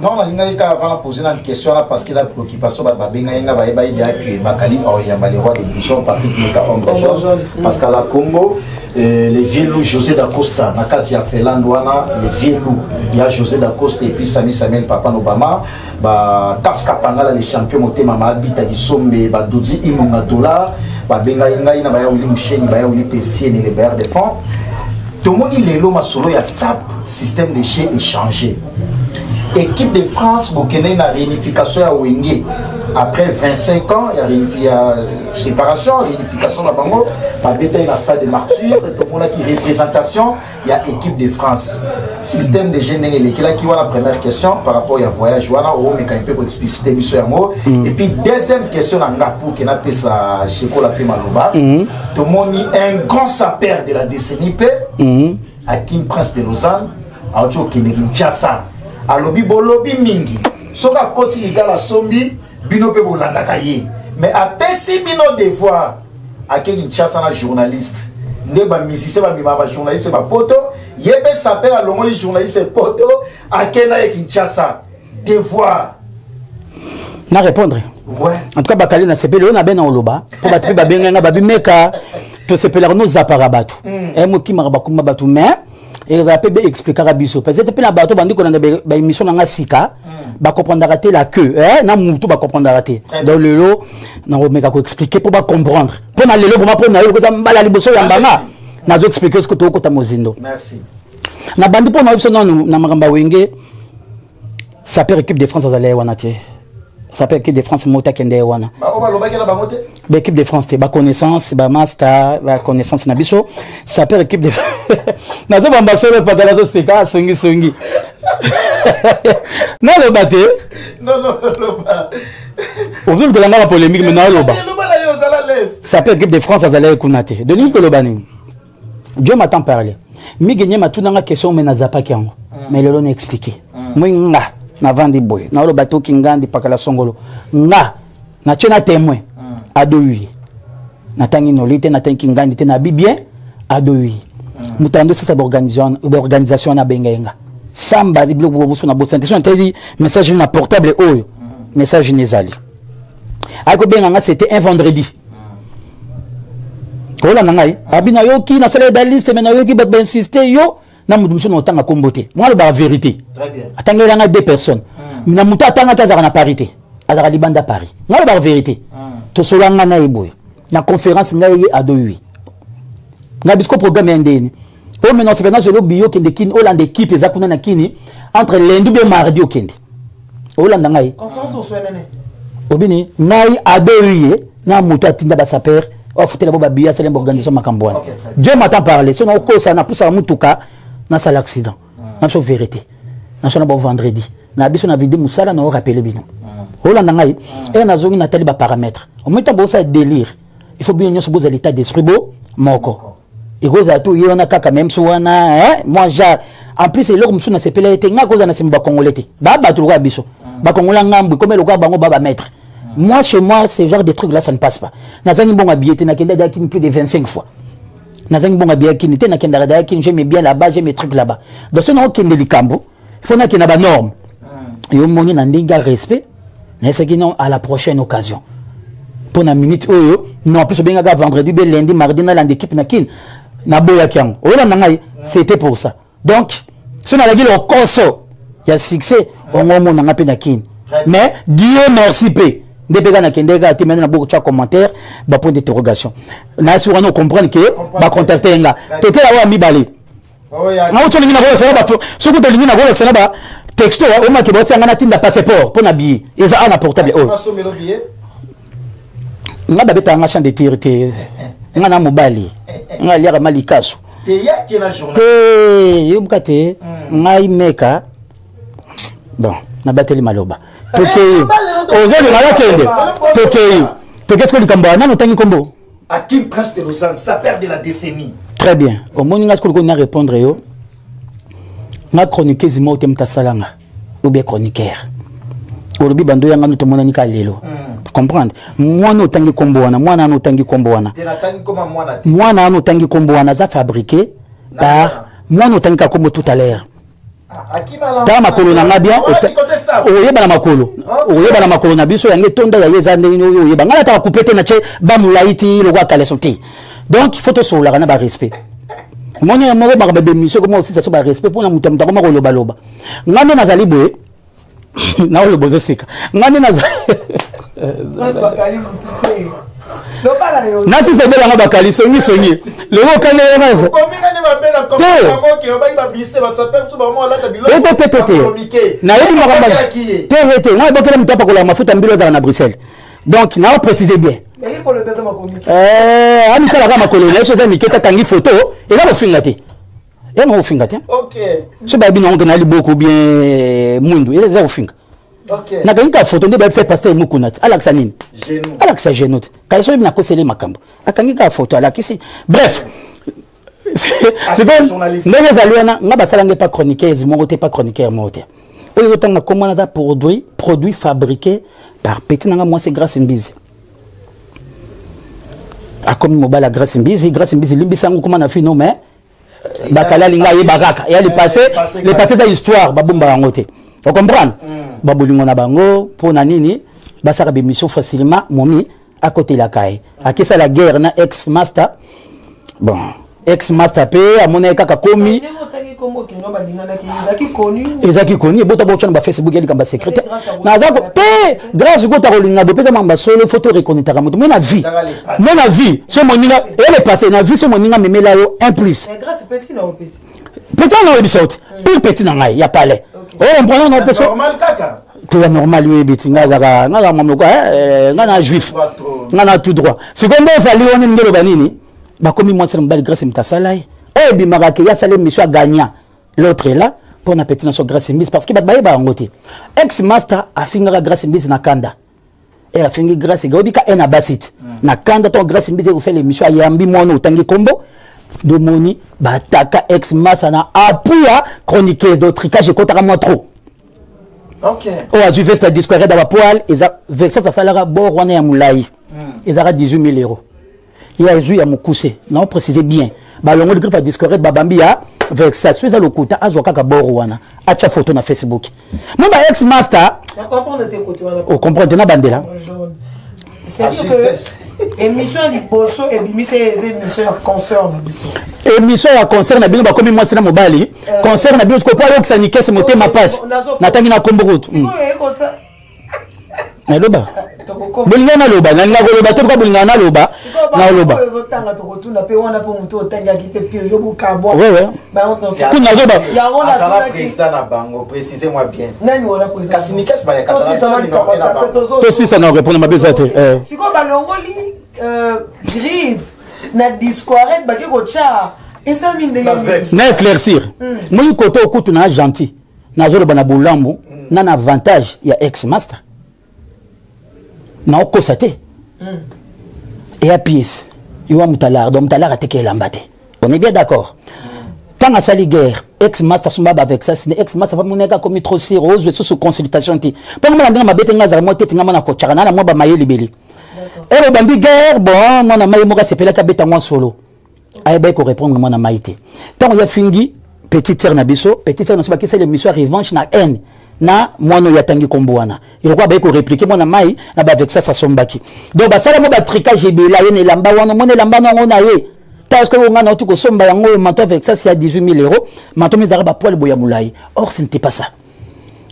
non nalingaki kaka vana pose na question wana parce que na préoccupation bato babengaki nga baye bayebi apue bakali oyamba le roi de bouchon patrick mika ombre jaune parce que aza combo Euh, le vieux loup josé dacosta na kati ya finlande wana le vieux loup ya josé dacosta epuis sami samuel papa na obama ba caps katangala les champions motema mabita kisombe ba dodi ilunga dollar babengai ngai na baya uli musheni baya uli pesiene le bayer de fond tomoni lelo masolo ya sap système de jeu échangé équipe de france bokende na réunification ya wenge après 25 ans ya, ya séparation réunification na bango babetaki na stade de martyr tomonaki représentation ya équipe de france système de jeu ndenge elekelaki wana première question par rapport ya voyage wana oomekani mpe koexplicite biso yango mm. et puis deuxième question na nga pour ke napesa shekola mpe maloba mm. tomoni un grand sapeur de la décennie mpe mm. akim prince de lausanne auti okende kinshasa alobi bolobi mingi soki akoti ligala asombi bino mpe bolandaka ye mais apesi bino devoir ake kinshasa na journaliste nde bamusicien bamemaka bajournaliste bapoto ye mpe saper alongoli journaliste poto ake na ye kinshasa devoir na répondre ouais. en tout cas bakali na sepeli oyo nabe na oloba mpo bato mpe babengai nga babimeka tosepelaka nozapaka bato mm. e eh, mokimaka bakoma bato mais ezala mpe baexplikaka biso peut-être mpe na bato bandi kolanda baémission na nga sika hmm. bacomprendaka te la queue eh, na mutu bacomprendaka te donc lelo nakomeka koexplike mpo bacomprendre mpo na lelo vraimen mpo na yo koza mbala liboso ya mbanga nazo explike soki tokokota mozindo nabandi mpo na yo biso nanu na makambo ya wenge saper équipe de france azala ye wana te saper équipe de france mota akende ye wana baéquipe de france te baconnaissance bamasta baconnaissance na biso saper équipe de nazo bamba solo paka nazoseka asongisongi naloba te ozolukela nga bapolémique me naoloba saper équipe de france azala ye kuna te dolingi koloba nini Dieu m'a tant parlé. Migue Nyema tout nanga question mais na zapa kiango. Ah. Mais lelo na expliquer. Ah. Moi nga na vandi boy. Na lo bato ki ngandi pakala songolo. Nga na tena témoin. Ah. Ado oui. Na tangi no lite na tangi ngandi te na bi bien. Ado oui. Mutando sasa d'organisation d'organisation na benga nga. Samba di blogo boso na bosantation tedi message na portable oyo. Message nezali. aye kobenga nga c'était un vendredi kolanda ngai abi nayoki nasala edaliste me nayoki bato bainsiste yo na moto mosusu nakotanga nkombo te mwa alobaka verité atangela ngai deux personnes hmm. na moto atangaki azalaka na paris te azalaka libanda paris mwa alobaka verité hmm. tosola ngai na ye boye na conférence ngai ye adoyui ngai bisko programme ya ndeni oyo menga osepela nazo elobi yo okende kini olanda ekipe eza kuna na kini entre lundi be mardi okende olanda ngai obini ngai abeyi ye na moto atinda basaper afutela bo babiya asala mbo organisation makambo wana dieu m'attend parler soki nakokosa napusaka motuka nasala accident ah. na biso vérité nasona bo vendredi na biso na video mosala na orapele bino ah. olanda ngai e nazongi natali baparametre omoi ntango bosala délire il faut bino nyonso bozala état d'esprit bo moko ekozala to ye wana kaka meme so wana eh, mwa genre en plus eloko mosusu nasepela ye te ngai akozala na nsima bakongole te baa bato lokola biso bakongole ya ngambu ekoma elokola bango ba bamaître moi chez moi ce genre de truc là ça ne passe pas nazangi mbongo ya billet te nakenda daki plus de 25 fois nazangi mbongo ya billet ya kini te nakendaka daya kini j'aime bien là-bas j'aime truc là-bas donc soki nakokende likambo faut nake na banorme ah. yo moni na ndenge ya respect nayesaki non à la prochaine occasion mpo na minute oyo non en plus obengaka vendredi be lundi mardi nalanda équipe na kin naboyaki yango oyolanda ngai ah. c'était pour ça donc so nalaki lokoso ya succès yango ah. omona ngai mpe na kin mais dieu merci mpe nde mpe kaka nakendeki kaka te mende na bokotya commentaire bapoint d'interrogation nasi wana okomprendre ke bacontacte ye nga tokela oyo ya mibale mauti olingi nakolakisa na bato soki tolingi nakolakisa na ba texto omaki bosi yanga natinda passeport mpo na billet eza a na portable oyo nga babetaka nga champ de tire te nga na mobali nga aliaka ma likasu te yobuka te hmm. ngai meka bon nabateli maloba tokei eh, ozolinga nakende tokei tokei siko likambo ya nani otangi nkombo Akim Prince de Lausanne, sa père de la décennie. Très bien. Au moins, nous qu'on a répondre yo. Nga chroniqueuse mo tem ta salanga. Ou bien chroniqueur. Olobi bando yanga no tomona nika lelo. Hmm. Comprendre. Mwana otangi kombo wana, mwana ano tangi kombo wana. Mwana ano tangi kombo wana za fabriqué par mwana otangi ka kombo tout à l'heure. tala makolo na ngai bien oyeba na makolo oyeba na makolo na biso yango etonda ya ye eza ndenge nini oyeba ngai nataka kupe te na tye bamolai ti lokola kaleso te donc faut tosololaka na barespect moni ya moko makambo ya bemission koma osisa so barespect mpona moto ya moto akoma kolobaloba ngai nde nazali boye na oyo bozoseka ngai nde naza nasi sebe yango bakali songi songi lelo okani ye revo tetete nayebi makambo te ye te ngai ebokela moto apakolaka mafuta mbilo ezala na bruxelles donc nao précise bien amikalaka eh, makolo na ye so eza mike tatangi foto eza kofinga te ya nango kofinga te so bayebi nango mpe na liboko bien eh, mwindu eza kofinga nakangi ka foto nde bayebisa paster mokuna te alakisa nini alakisa geno te kasi soyebi nakoseli makambo akangi ka foto alakisi bref sikoyo ndenge ezali wana nga basala nge pa chroniqueuse moko te pa chroniqueur moko te oyo ezotanga nkombo wana aza produit produit fabriqué par petit nanga mwasi grace mbizi akomi mobali ya grace mbizi grace mbizi limbisa yango koma na fino mais bakali alinga ayeba kaka ya le passé le passé eza histoire babomba yango te ocomprendre mm. babolingo na bango mpo na nini basaka bemission facilement momi akotelaka ye akesala guerre na ex master bon ex master mpe amonaki kaka komi ezalaki koni ebota botya na bafacebook ya likambo ya secrete naza te grâce kota kolinga boye mpeza mamba solo fo torekonetaka moto me na vie me na vie so moninga ele passe na vie so moninga memela yo un plus petit na oyebisa yo te pire petit na ngai ya palais okomprendre na opeso toza normal oyebi ti ngai azaka ngai azaka mamoko ngai na juif ngai na tout droit sikoyo nde ozali wana elingi eloba nini bakomi mwasi na mobali grâce moto asala ye oyo ebimaka ke ya sala emission ya gagnant l'autre est là mpo na petit naso grace mbisi parce que bato bayeba yango te ex master afingaka grace mbisi na kanda e afingi grace gaobi ka ena basi te mm. na kanda ntongo grace mbisi ekosala emission ayambi mwana otangi nkombo domoni bataka ex master na appui ya chroniqueuse do tricage ekotaka mwa trop oyo azwi veste ya discoireda bapoile eza vexas asalaka bor wana ya molai mm. ezalaka 18 000 euros ya ezwi ya mokuse na précise bien balongo de griffe ya discorette babambi ya vexation eza lokuta azwa kaka boro wana atya foto na facebook mo ba ex master ocomprendre te na bandela émission liboso ebimisa eza émission ya concert na biso émission ya concert na bino bakomi mwasi na mobali euh, concert na bino sikopo ayokisa nikese motema mpasi natangi na kombo kutu naloba bolinga naloba nalinga koloba te loka bolinga naloba naloba tosisa na repondre mabe eza te na discoarete bake kotya esami ndenge na éclaircir moyi koto okutu na gentil nazoloba na bolamu mm. na na avantage ya ex master naokosa te mm. eya piece yo wa mutalar donc mutalar ateki elamba te on est bien d'accord ntango mm. asali guerre ex master asomba bavexas ne ex master pamonaki akomi trop sire ozwa esusu consultation te mpo ngomona ndenge mabe te ngai azala mwa te tinga mwana kotshaka na na mwa bamayelibeli elo bandi guerre bon mwana maye moko asepelaki abeta ngwa solo ayebaki korepondre mwana mai te ntango ya fingi petit sere na biso petit sere na biso bakisali émission ya revanche na haine na mwana oyo atangi nkombo wana elokola bayei koreplike mwana mai na bavexas asombaki donc basala mwa batricage ebele aye na elamba wana mwana elamba na yango na ye taske oyo ngai nauti kosomba yango oyo manto ya vexas ya 18 000 euro manto mi ezalaka bapoile boya molai or ce n'était pas ça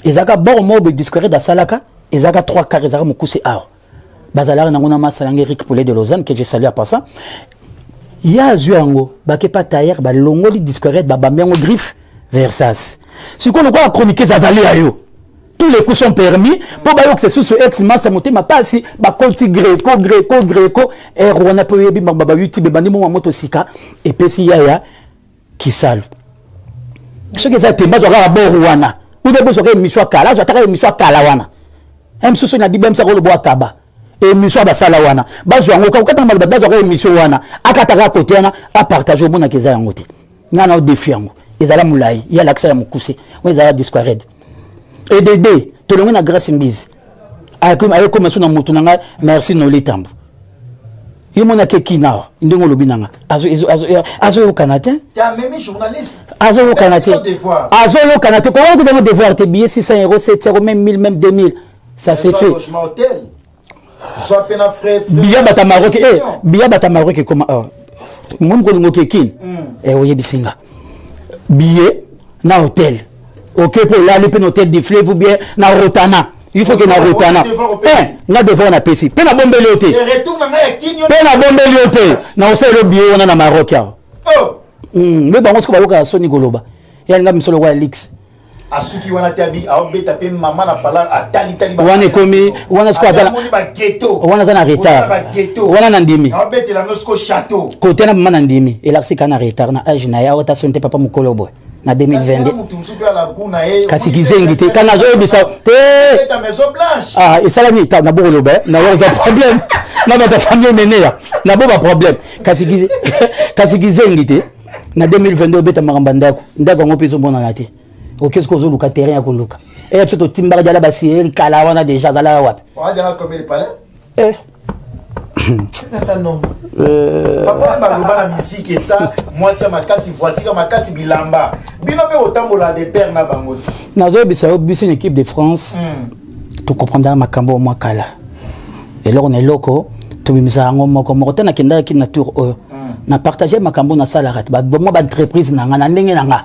ezalaka bor moko boye discorede asalaka ezalaka 3 car ezalaka mokuse awa bazalaka nango na masalange eric poulet de lausanne que je salue à passant ye azwi yango bakepa tayer balongoli discorette babambi yango griffe versas sikoyo lokola chroniqueuse azali ya yo tous les coups sont permis mpo bayokisa susu ex master motema mpasi bakoti greco greco greco er wana mpe oyebi mbamba ba youtube ebandi moma moto sika epesi yaya kisalu soki eza tembe azwa kaka bor wana ube bozwaka emission ya kala azwa ataka emission ya kala wana msusu na dibm saka olobo akaba emission ya basala wana bazwa yango kakokatanga maloba bazwaka emission wana akataka kote wana apartage omonaka eza yango te ngai na odefi yango ezala molai ye alakisa ya mokuse oyo ezala disquared edede tolongi na grace mbizi aye koma so na moto na ngai merci noli tambo ye mwana akeki na ndenge olobi na nga azoyokana te azoyokana te azoyokana te kowana kozanga devoir te billet 600 euro 7 euro même 1000 même 2000 ça c'est fait biya bata maroc e eh, biya bata maroc ekoma awa moni kolingo kekini e oyebisi nga biye na hotel oke mpo olali mpe na hotel du fleuve ou bien na rotana il faut ke na rotana nga devoir napesi mpe nabombeli yo te mpe nabombeli yo te na osalelo biye wana na maroc awa oh. hmm, nde bango soko bayokaka soni koloba yani nga misolo kwa lix asuki wana te abi aobeta mpe mama na pala atalitali wana ekomi wana siko azamoni bageto wana aza na retard wana na ndimi aobetela no siko chateau kote na mama na ndimi elakisika na retard na age na ye awa ta soni te papa mokolo boye na 2022 kasi kizengi te kana azoyebisa te ah, esalami ta na bokoloba eh? na oza problème na bato famille meneya na bo baproblème kasi kizengi te na 2022 obeta makambo ya ndako ndako yango mpe ezomonana te oke soki ozoluka terrain ya koluka eya biso totimbaka jala basireli kala wana deja azalaka wapi eh. C'est un homme. Euh, papa baloba na misiki esa mwasi ya makasi voiture makasi bilamba bino mpe kotambola de père na bango ti nazoyebisa yo biso na équipe de france hmm. tokomprendaka makambo oyo mwa kala eloko na eloko tobimisa yango moko moko te nakendaki na tour oyo hmm. na partage makambo nasalaka te bamwa baentreprise na ngai na ndenge na ngai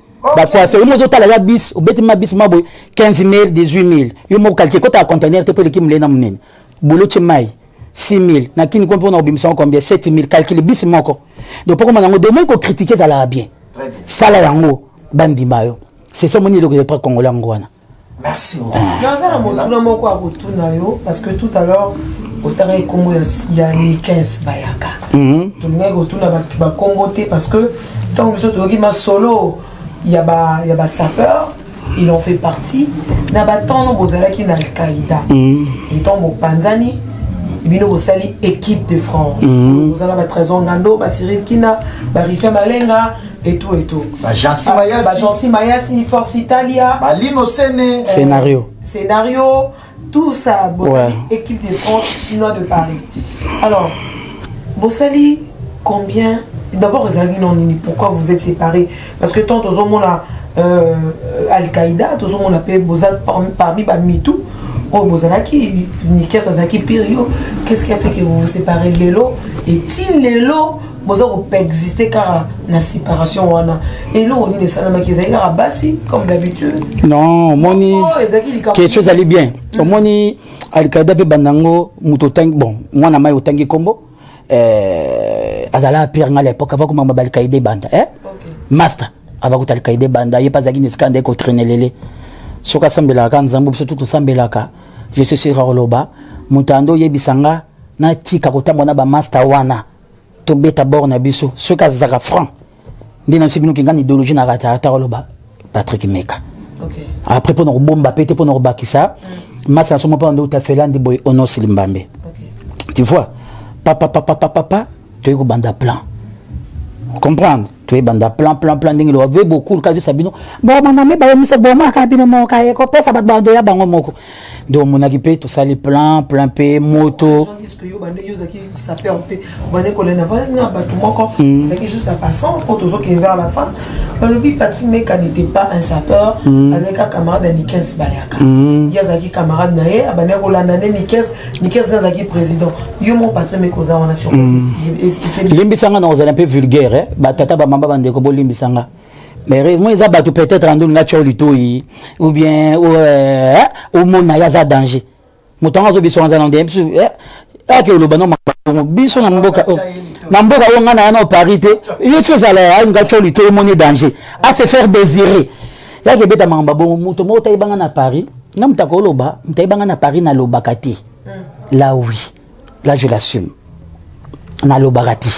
bakwasa yo mozo otala ya bis obeti ma bis maboye 15 mille 18 mille yo moko kalke kota ya contener te mpo eleki molei na monene bolo tye mai 6 mille na kini ko mpona kobimisa yango combien 7 mille kalkile bis moko donc mpo komona yango domoi kokritike ezalaka bien sala yango bandima yo sesi omoni eloko ya epa congolais yango wana merci beaucoup naza na motuna moko ya kotuna yo parce que tout à l'heure otangaki nkombo ya nikens bayaka mhm. tolingaki kotuna bankombo te parce que ntango biso toyoki masolo ya basapeur il en fait partie na batango bozalaki na alqaïda mhm. etant bopanzani bino bosali équipe de france mhm. bozala batrésor ngando basirin kina barifia malenga et tout et tout ba Jansi ah, Mayasi ba Jansi Mayasi Force Italia ba Lino Sene scénario euh, scénario tout ça Bossali ouais. équipe de France chinois de Paris alors Bossali combien d'abord ezalaki na nini pourquoi vous êtes séparés parce que tant tozomona euh, Al-Qaïda tozomona mpe boza parmi bamitu oyo bozalaki nikias azalaki pire yo qu'est ce qui a fait que vous vous séparez lelo eti lelo boza koexiste kaka na séparation wana eloko nini esalamaki ezali kaka basi comme d'habitude non omoni oh, question ezali bien mm. omoni alikaida mpe banda yango moto otangi bon mwana mai otangi nkombo eh, azalaka pire ngai lepoke ava komama balikaida ebanda eh? master ava kuta alikaida ebanda ye mpe azalaki na esika nde kotrenelele soki asambelaka kaka nzambe biso tu tosambelaka je suis sur akoloba moto ando oyebisa nga natika kotambola na bamasta wana tobeta bord na biso soki azalaka franc nde na biso bino kingani idéologie na ratarata oloba patrick meka okay. après mpo na kobomba mpe te mpo na kobakisa mm. masi na somo mpo nde utafela nde boye onosi limbambe okay. tu vois papa papa papa papa toyei kobanda plan comprendre toyebanda plan plan plan ndenge loba ve bokulu kasi osa bino bomanami bayemisa bomaka bino moko ye kopesa bato bando ya bango moko nde omonaki mpe tosali plan plan mpe moto balobi patrick meka n'était pas un sapeur azalaki camarade ya nikens bayaka ye azalaki camarade na ye abandaki kolanda nde nikens nikes nde azalaki président yo moko patrin meko oza wana sur mm. explique limbisa nga na kozala mpe vulgaire eh? batata bamama bandeko bolimbisa nga mais heureusement eza bato peut-être andoni nga tio litoi ou bien euh, eh? omona ye aza danger moto yango azobiso anza na nde eh? ake oloba no makongo biso na mboka oyo na mboka oyo ngai na yana o paris te yo ti ozala nga tio litoi omoni danger a se faire désirer yake beta mangamba bongo moto moko tayebanga na paris nga moto akoloba moto ayebanga na paris nalobaka te hmm. la oui la je l'assume nalobaka te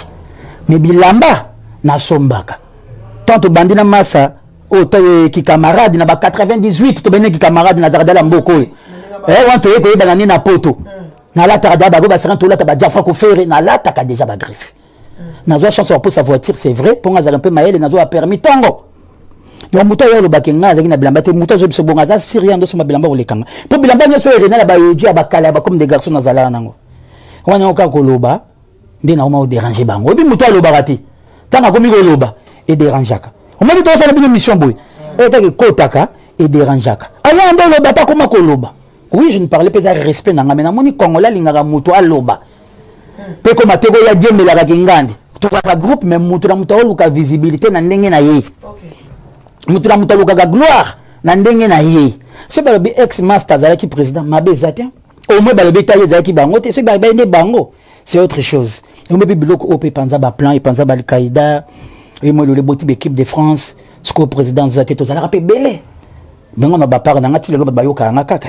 mais bilamba nasombaka tant tobandi na masa oyo oh, toye kikamarade na ba 98 tobandi na kikamarade na zaradala mboka oyo eh, eh, wana toye koyebana nde na poto hmm. nalataka da bago basaka tolata bajafra kofere nalataka deja bagriffe nazwa chance wapusa voiture c'est vrai mpo nga azalaka mpe mayele nazwa permis ntongo donc moto ayo olobaki ngai azalaki na bilamba te moto azwa biso bongo aza syria ndo soma bilamba kolekanga mpo bilamba nyonso oyo renal ya bayoji ya bakala ya bakomi de garçon nazalaka nango wana yango kaka koloba nde naoma oderange bango oyebi moto alobaka te ntango akomi koloba ederangeaka omoni tosala bino mission boye oyo ntaka ekotaka ederangeaka aya nde oloba ta akoma koloba oui je ne parlais mpe eza respect na ngai me namoni kongola alingaka moto aloba mpe koma te koya diemelaka kingandi tokaka groupe me moto na moto aoluka visibilité na ndenge na ye moto na moto alukaka gloire na ndenge na ye soki balobi ex master azalaki président mabe eza te au moins balobi etali ezalaki bango te soki baye nde bango c'est autre chose yango mpe biloko oyo mpe epanza baplan epanza balkaïda ye moi elole boti baéquipe de france sikoyo président eza te tozalaka mpe ebele bango na bapart na nga ti lelo bato bayokaka nga kaka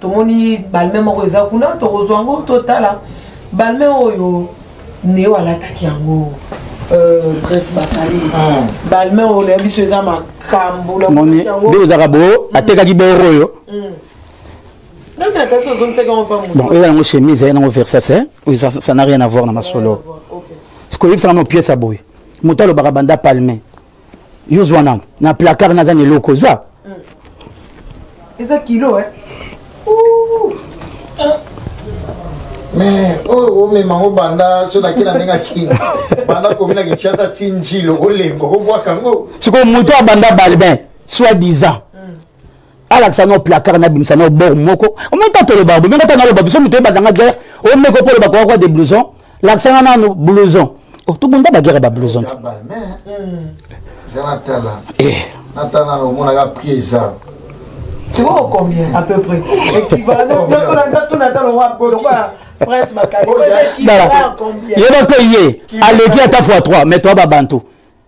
tomoni balme moko eza kuna tokozwa yango totala balme oyo neo alataki yango euh, prince bakali hmm. balme oyo na biso eza makambo nde ozaka bo hmm. atekaki boro oyo hmm. bon eza yango chemise eza yango versas ça n'a rien à voir na masolo sikoyebisaka mo pièce ya boye moto alobaka banda palme yo zwa nango na placard naza na eloko zwa mm. eza kilo eh? mais oyo omema yango banda so nakenda ndenge akini banda komi na kinshasa ti njilo olemba okobwaka yango sikoyo moto abanda balbin soit disant alakisa nao placard nabimisa nao bor moko omoni ta tolobaka bomeka ta naloba biso moto oyebaka nga guerre omeko mpo olobaka wakwa de blouson lakisa nga nano blouson oh, tobunda baguerre ya bablouson te C'est bon combien à peu près Équivalent de Prince Makali. Yeba pe ye, aleki ata fois 3 mais toi ba bantu.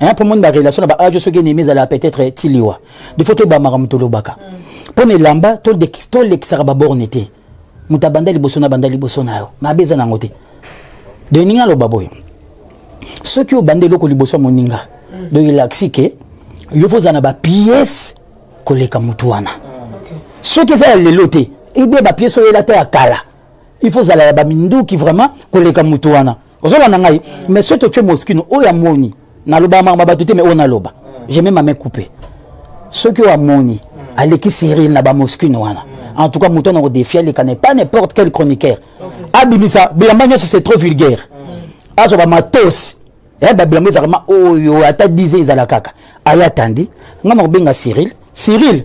hein pour monde ba relation na ba age soki enemi ezala peut-être tiliwa de faut toyeba makambo tolobaka mpo na elamba tolekisaka baborne te moto abanda liboso na banda liboso na yo mabe eza nango te donc ninga aloba boye soki obanda eloko liboso ya moninga donc elakisi ke yo fo ozala na bapiese koleka motu wana soki eza ya lelo te ebe bapiese oyo elata ya kala il faut ozala ya baminduki vraiment koleka motu wana ozolanda ngai mais soki totye moskino oyo amoni naloba mama bato te mais oyo naloba je meme ame coupe soki oyo amoni aleki cyril na bamoskino wana en tout cas moto wana kodefia aleka ne pas n'importe quel chroniqueur abimisa bilamba nyonso c'est trop vulgaire azwa bamatos eh, babilamba ezalaka ma oyo ata 10 ezala kaka aya atandi ngai nakobenga cyril cyril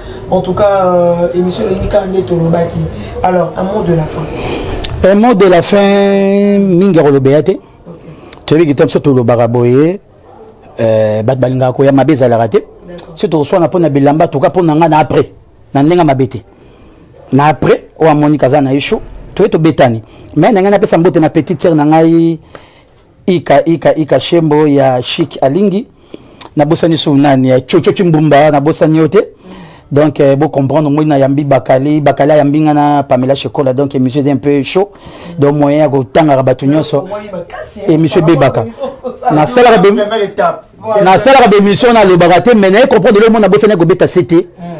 En tout cas, euh, émission de Yika Netolobaki. Alors, un mot de la fin. Un mot de la fin, Minga Rolobeyate. Tu as vu que tu as tout le baraboye. Euh, bat balinga ko ya mabe ezalaka te soki tokoswana mpo na bilamba toka mpo na ngai na après na ndenge mabe te na après oyo amoni kaza na ye chaud toye tobetani mai na ngai napesa mbote na petite sere na ngai ika ika ika shembo ya chic alingi nabosani su nani ya coco cimbumba nabosani yo te donc eh, bocomprendre moi nayambi bakali bakali ayambi ngai na pamela shekola donc émission eza un peu chaud donc moyen ya kotangaka bato nyonso émission ebebaka nasalaka bémission nalobaka te mais naye comprendre lelo mona bosani ya kobeta se te mm.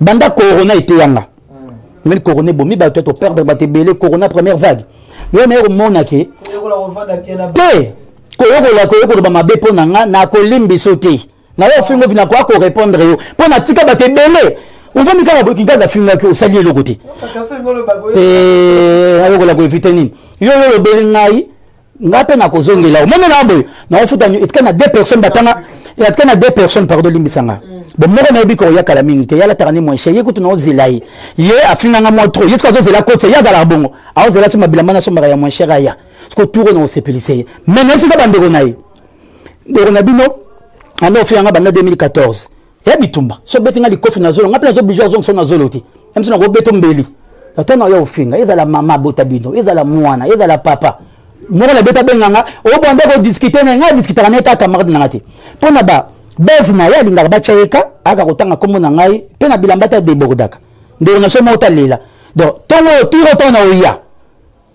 banda corona eteya nga meme corona ebomi bato ya toperdre bato ebele corona première vague yo naye komona ke te koyokola koyokoloba mabe mpo na nga nakolimbiso te nayo ofingo vina koya korépondre yo mpo natika bato ebele ovandi kaka boki kaka afingaki osali eloko te ayokola koevite nini yo yo olobeli ngai nga mpe nakozongela omoni na boye nakofuta etika na deux personnes batanga etika na deux personnes pardon limbisa nga mm. bon moko nayebi koya kala mingi te ye alataka nde moyen ye kutu naozela ye ye afinganga mwa trop ye soki azozela koti ye azalaka bongo aozela ti mabilamba na sombaka ya moyen cher aya soki tour oyo nakosepelisa ye mais nayebisaka bandeko na ye ndeko na bino anda ofinganga banda 2014 ya bitumba so beti nga likofi na zolo nga mpe nazo bijo azongisa na zolo te yamso na kobeto mbeli tata na yo ofinga ezala mama abota bino ezala mwana ezala papa moko na beta benga nga obanda kodiskute na nga adiskutaka na ye ta camarade na nga te mpo na ba base na ye alingaka batya ye ka aka kotanga nkombo na ngai mpe na bilamba te adebordaka ndeko na so moko talela donc ntongo oyo tiro ntango na oya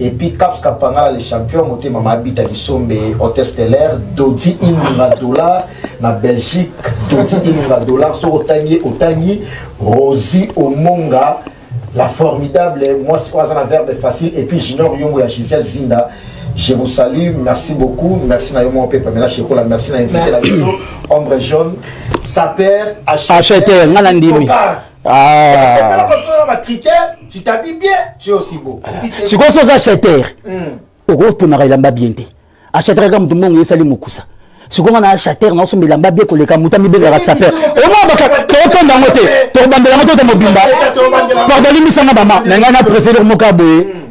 Et puis Kaps Kapangala les champions moté maman habite à Kisombe hôtel stellaire Dodi Inunga dollar na Belgique Dodi Inunga dollar so otangi otangi Rosie Omonga la formidable moi c'est quoi un verbe facile et puis Junior Yongo ya Gisèle Zinda je vous salue, merci beaucoup. Merci Nayo mon papa, mais là chez la merci à invité la Ombre jaune, Saper, acheter, acheter, Ah. sikoyo soki oza acheter hmm. okoponaka elamba bien te acheteraka moto mbongo esali mokusa sikoyo nga na acheter naosomba elamba bie koleka moto amibengaka saper omabaka totonda yango te tokobandela yango tota mobimba pardon limbisanga mama na ngai na presede moka boye hmm.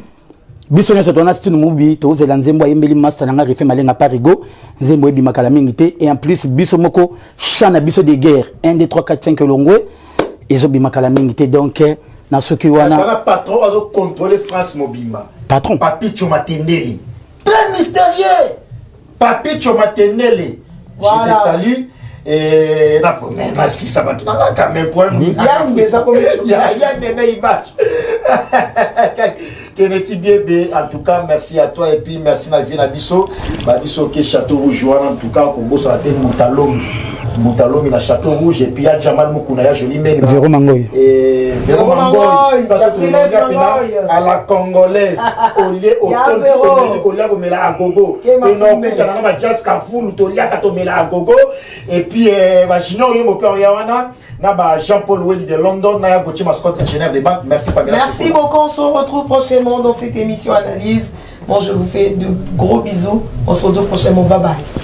biso nyonso tona stine mobi tozela nzembo ayembeli master na nga refe malenga parigo nzembo ebima kala mingi te et en plus biso moko chant na biso de guerre 1 2 3 4 5 elongwe ezobima kala mingi te donc eh, na soki wana patron azo contrôler france mobimba patron papicho matendeli très mystérieux Papicho Matendele, voilà. je te salue. Eh, na problème na sisa bato na nga quand même problème nini yangu eza komeyaya nene image keneti biebe en tout cas merci à toi et puis merci na vie na biso babiso ke château rouge wana en tout cas kobosana te mbutalongi Mbuta Lomi na Château Rouge et puis ya Jamal Mukuna ya Jolie Menga. Vero Mangoy. Et Vero Mangoy parce que Lomi apena à la congolaise au lieu au temps de kolia ko mela agogo et non kuta na ba jazz ka fulu to lia ka to mela agogo et puis eh, ba junior yo mo père ya wana na ba Jean-Paul Welly de London na ya Gauthier Mascotte ingénieur de banque. Merci Pamela. Merci beaucoup, on se retrouve prochainement dans cette émission analyse. Bon, je vous fais de gros bisous. On se retrouve prochainement. Bye bye.